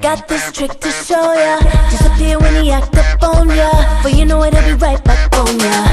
got this trick to show ya. Disappear when he act up on ya. But you know it'll be right back on ya.